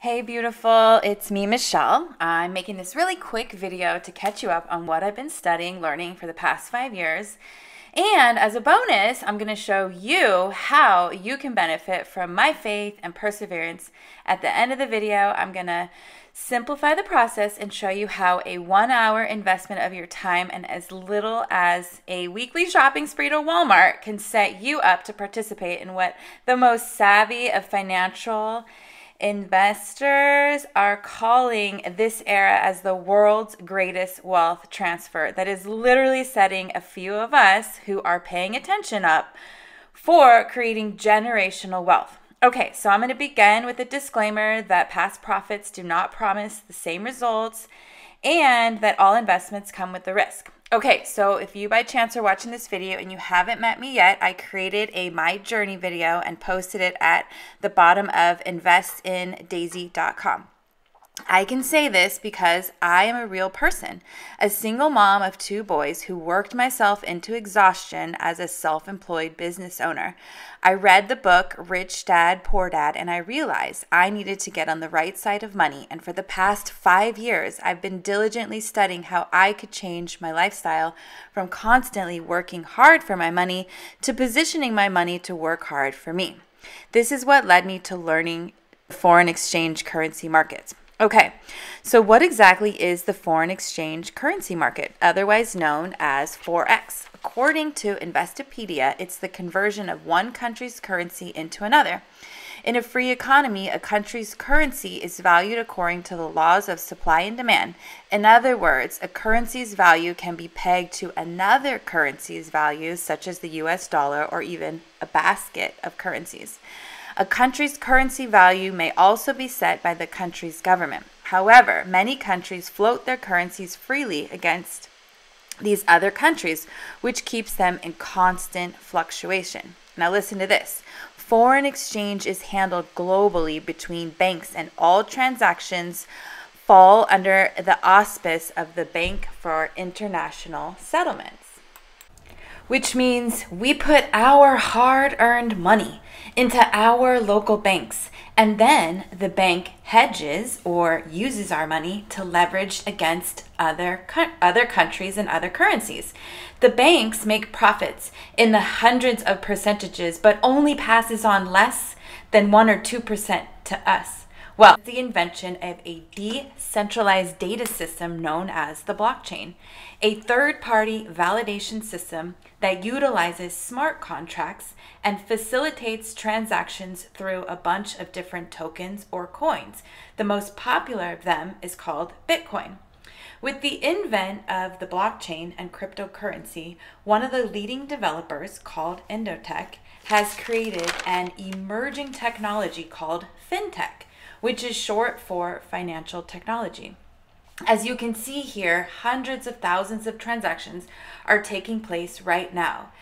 Hey, beautiful. It's me, Michelle. I'm making this really quick video to catch you up on what I've been studying, learning for the past five years. And as a bonus, I'm going to show you how you can benefit from my faith and perseverance. At the end of the video, I'm going to simplify the process and show you how a one hour investment of your time and as little as a weekly shopping spree to Walmart can set you up to participate in what the most savvy of financial Investors are calling this era as the world's greatest wealth transfer. That is literally setting a few of us who are paying attention up for creating generational wealth. Okay, so I'm going to begin with a disclaimer that past profits do not promise the same results and that all investments come with the risk. Okay, so if you by chance are watching this video and you haven't met me yet, I created a My Journey video and posted it at the bottom of investindaisy.com. I can say this because I am a real person, a single mom of two boys who worked myself into exhaustion as a self employed business owner. I read the book Rich Dad, Poor Dad, and I realized I needed to get on the right side of money. And for the past five years, I've been diligently studying how I could change my lifestyle from constantly working hard for my money to positioning my money to work hard for me. This is what led me to learning foreign exchange currency markets. Okay, so what exactly is the foreign exchange currency market, otherwise known as Forex? According to Investopedia, it's the conversion of one country's currency into another. In a free economy, a country's currency is valued according to the laws of supply and demand. In other words, a currency's value can be pegged to another currency's value, such as the US dollar or even a basket of currencies. A country's currency value may also be set by the country's government. However, many countries float their currencies freely against these other countries, which keeps them in constant fluctuation. Now, listen to this foreign exchange is handled globally between banks, and all transactions fall under the auspice of the Bank for International Settlements which means we put our hard earned money into our local banks. And then the bank hedges or uses our money to leverage against other, other countries and other currencies. The banks make profits in the hundreds of percentages, but only passes on less than 1 or 2% to us. Well, the invention of a decentralized data system known as the blockchain, a third party validation system that utilizes smart contracts and facilitates transactions through a bunch of different tokens or coins. The most popular of them is called Bitcoin. With the invent of the blockchain and cryptocurrency, one of the leading developers called Endotech has created an emerging technology called FinTech which is short for financial technology. As you can see here, hundreds of thousands of transactions are taking place right now.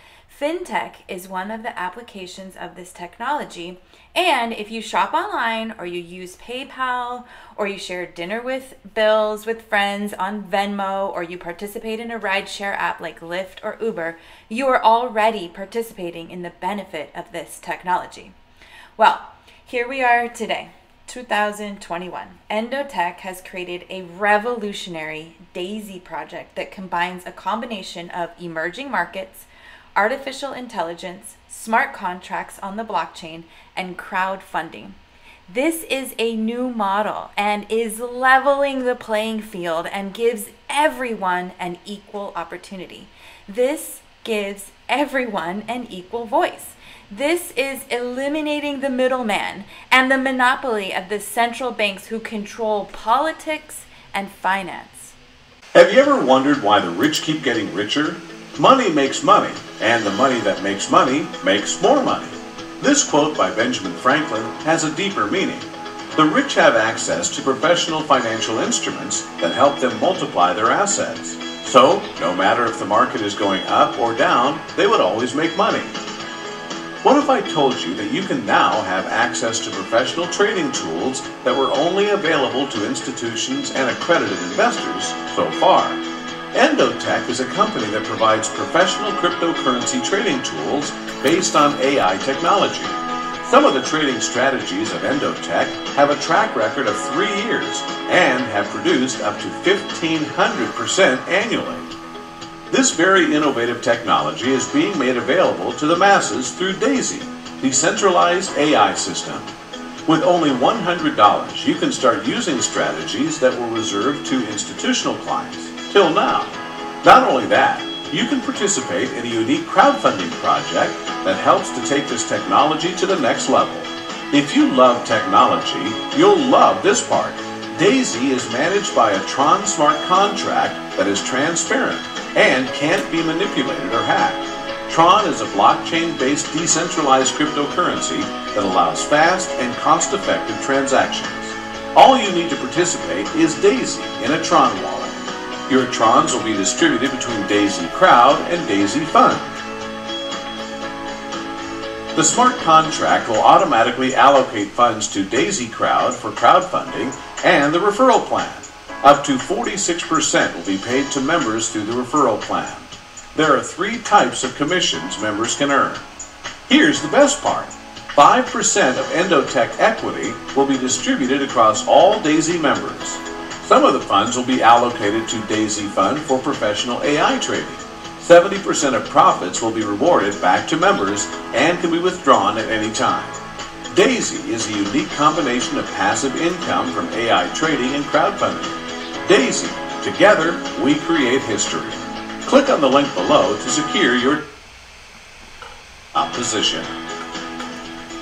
FinTech is one of the applications of this technology. And if you shop online or you use PayPal or you share dinner with bills with friends on Venmo or you participate in a rideshare app like Lyft or Uber, you are already participating in the benefit of this technology. Well, here we are today. 2021, Endotech has created a revolutionary DAISY project that combines a combination of emerging markets, artificial intelligence, smart contracts on the blockchain, and crowdfunding. This is a new model and is leveling the playing field and gives everyone an equal opportunity. This gives everyone an equal voice. This is eliminating the middleman and the monopoly of the central banks who control politics and finance. Have you ever wondered why the rich keep getting richer? Money makes money, and the money that makes money makes more money. This quote by Benjamin Franklin has a deeper meaning. The rich have access to professional financial instruments that help them multiply their assets. So, no matter if the market is going up or down, they would always make money. What if I told you that you can now have access to professional trading tools that were only available to institutions and accredited investors so far? Endotech is a company that provides professional cryptocurrency trading tools based on AI technology. Some of the trading strategies of Endotech have a track record of three years and have produced up to 1,500% annually. This very innovative technology is being made available to the masses through DAISY, the centralized AI system. With only $100, you can start using strategies that were reserved to institutional clients, till now. Not only that, you can participate in a unique crowdfunding project that helps to take this technology to the next level. If you love technology, you'll love this part. DAISY is managed by a Tron Smart contract that is transparent and can't be manipulated or hacked. Tron is a blockchain-based decentralized cryptocurrency that allows fast and cost-effective transactions. All you need to participate is DAISY in a Tron wallet. Your Trons will be distributed between Daisy Crowd and Daisy Fund. The smart contract will automatically allocate funds to Daisy Crowd for crowdfunding and the referral plan. Up to 46% will be paid to members through the referral plan. There are three types of commissions members can earn. Here's the best part. 5% of Endotech equity will be distributed across all DAISY members. Some of the funds will be allocated to DAISY Fund for professional AI trading. 70% of profits will be rewarded back to members and can be withdrawn at any time. DAISY is a unique combination of passive income from AI trading and crowdfunding. DAISY, together we create history. Click on the link below to secure your position.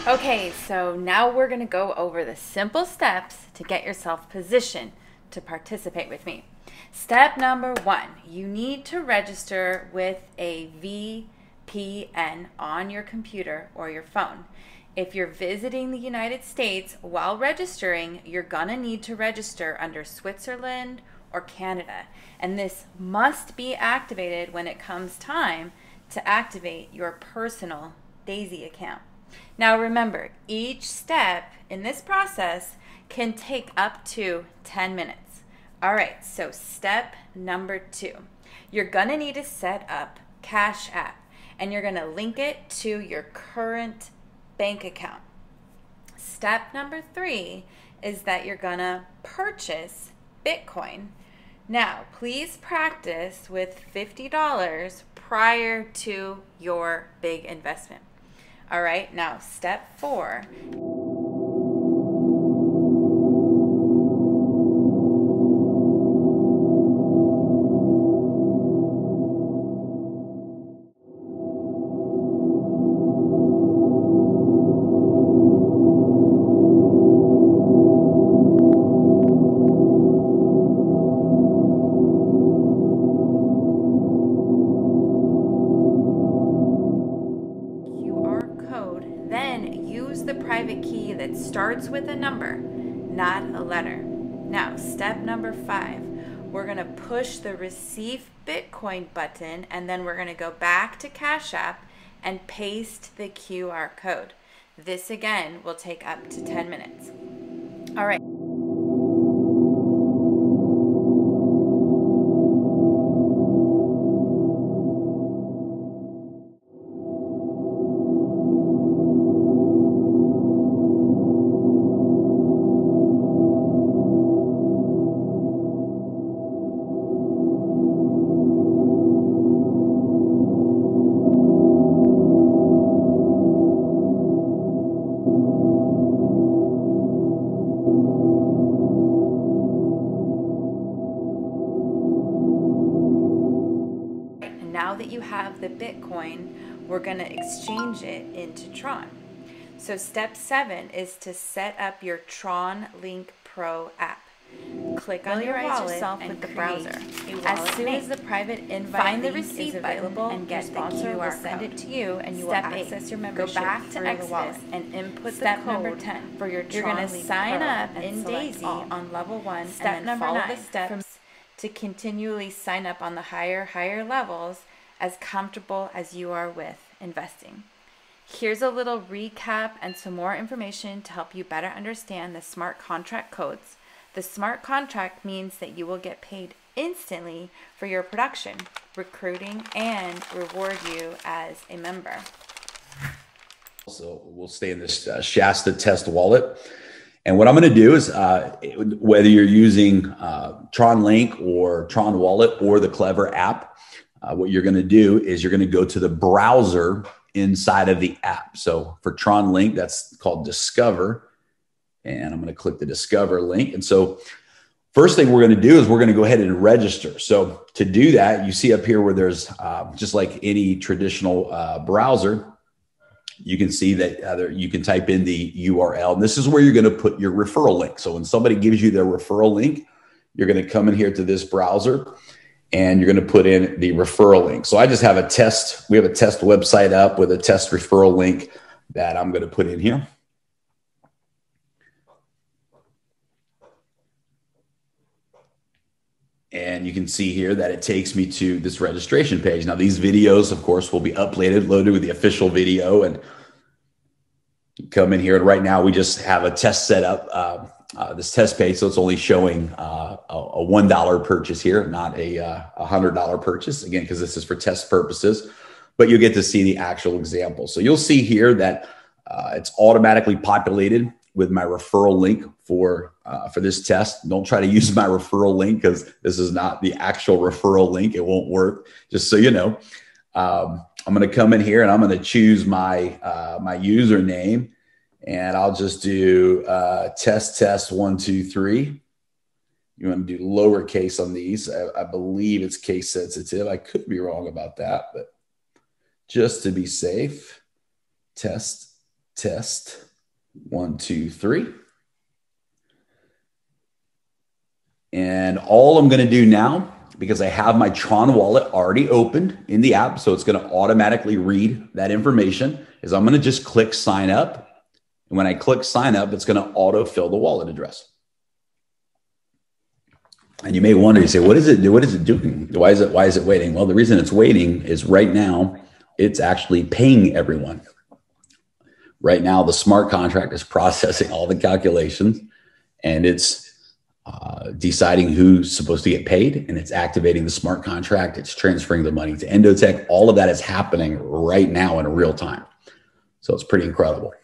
Okay, so now we're going to go over the simple steps to get yourself positioned to participate with me. Step number one, you need to register with a VPN on your computer or your phone. If you're visiting the United States while registering, you're gonna need to register under Switzerland or Canada. And this must be activated when it comes time to activate your personal DAISY account. Now remember, each step in this process can take up to 10 minutes. All right, so step number two. You're gonna need to set up Cash App and you're gonna link it to your current bank account. Step number three is that you're gonna purchase Bitcoin. Now, please practice with $50 prior to your big investment. All right, now step four. With a number, not a letter. Now, step number five, we're going to push the receive Bitcoin button and then we're going to go back to Cash App and paste the QR code. This again will take up to 10 minutes. All right. Have the Bitcoin, we're going to exchange it into Tron. So step seven is to set up your Tron Link Pro app. Click on your wallet yourself and with the browser. As soon name. as the private invite find the receipt available and get the sponsor will send it to you, and you Step will access eight, your membership. Go back to Exodus and input Step the code number 10 for your Tron You're going to sign Pro up in Daisy all. on level one. Step and then number follow nine, the steps to continually sign up on the higher, higher levels as comfortable as you are with investing. Here's a little recap and some more information to help you better understand the smart contract codes. The smart contract means that you will get paid instantly for your production, recruiting, and reward you as a member. So we'll stay in this uh, Shasta test wallet. And what I'm going to do is, uh, whether you're using uh, Tron Link or Tron Wallet or the Klever app, uh, what you're going to do is you're going to go to the browser inside of the app. So for Tron Link, that's called Discover. And I'm going to click the Discover link. And so, first thing we're going to do is we're going to go ahead and register. So to do that, you see up here where there's uh, just like any traditional uh, browser, you can see that either you can type in the URL. And this is where you're going to put your referral link. So when somebody gives you their referral link, you're going to come in here to this browser and you're going to put in the referral link. So I just have a test. We have a test website up with a test referral link that I'm going to put in here. And you can see here that it takes me to this registration page. Now, these videos, of course, will be uploaded, loaded with the official video, and come in here. And right now, we just have a test set up, uh, uh, this test page. So it's only showing uh, a, a $1 purchase here, not a, uh, a $100 purchase, again, because this is for test purposes. But you'll get to see the actual example. So you'll see here that uh, it's automatically populated with my referral link for uh, for this test. Don't try to use my referral link because this is not the actual referral link. It won't work. Just so you know, um, I'm going to come in here and I'm going to choose my uh, my username, and I'll just do uh, test test one two three. You want to do lowercase on these. I, I believe it's case sensitive. I could be wrong about that, but just to be safe, test test one, two, three. And all I'm going to do now, because I have my Tron wallet already opened in the app, so it's going to automatically read that information, is I'm going to just click sign up. And when I click sign up, it's going to auto fill the wallet address. And you may wonder, you say, what is it? What is it doing? Why is it? Why is it waiting? Well, the reason it's waiting is right now it's actually paying everyone. Right now, the smart contract is processing all the calculations and it's uh, deciding who's supposed to get paid and it's activating the smart contract. It's transferring the money to Endotech. All of that is happening right now in real time. So it's pretty incredible.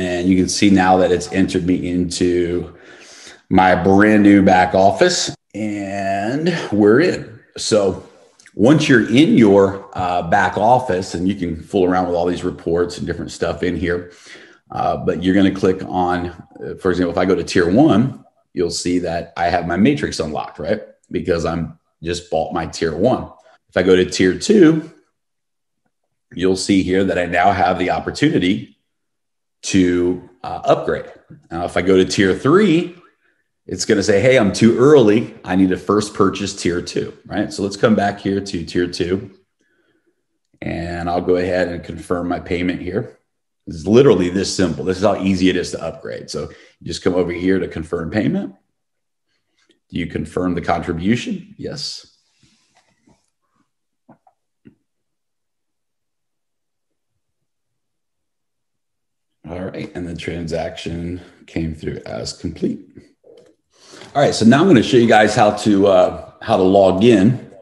And you can see now that it's entered me into my brand new back office and we're in. So once you're in your uh, back office and you can fool around with all these reports and different stuff in here uh, but you're going to click on uh, for example if i go to tier one you'll see that i have my matrix unlocked right because i'm just bought my tier one if i go to tier two you'll see here that i now have the opportunity to uh, upgrade now if i go to tier three it's going to say, hey, I'm too early. I need to first purchase tier two, right? So let's come back here to tier two. And I'll go ahead and confirm my payment here. It's literally this simple. This is how easy it is to upgrade. So you just come over here to confirm payment. Do you confirm the contribution? Yes. All right. And the transaction came through as complete. All right, so now I'm going to show you guys how to uh, how to log in.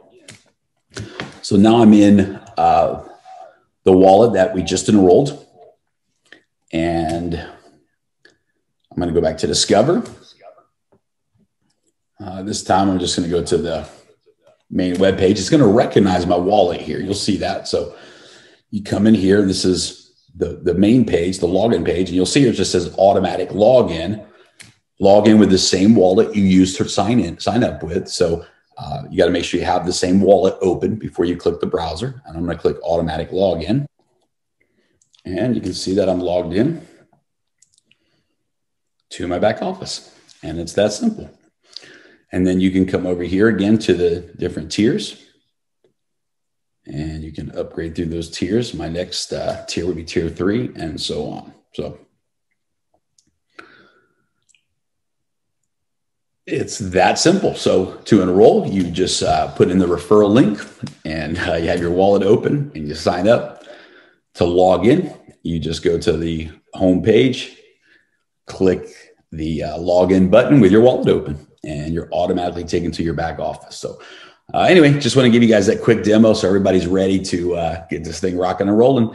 So now I'm in uh, the wallet that we just enrolled, and I'm going to go back to Discover. Uh, this time, I'm just going to go to the main web page. It's going to recognize my wallet here. You'll see that. So you come in here. And this is the the main page, the login page, and you'll see it just says automatic login log in with the same wallet you used to sign in, sign up with. So uh, you got to make sure you have the same wallet open before you click the browser. And I'm going to click automatic login. And you can see that I'm logged in to my back office. And it's that simple. And then you can come over here again to the different tiers. And you can upgrade through those tiers. My next uh, tier would be tier three, and so on. So It's that simple. So to enroll, you just uh, put in the referral link and uh, you have your wallet open and you sign up. To log in, you just go to the home page, click the uh, login button with your wallet open, and you're automatically taken to your back office. So, uh, anyway, just want to give you guys that quick demo so everybody's ready to uh, get this thing rocking and rolling.